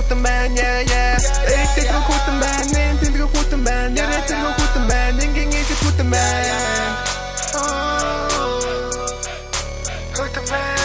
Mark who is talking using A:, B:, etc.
A: 고든 반 yeah yeah 일대가 고든 반 낸딩가 고든 반 내려대가 고든 반 낸갱이지 고든 반 고든 반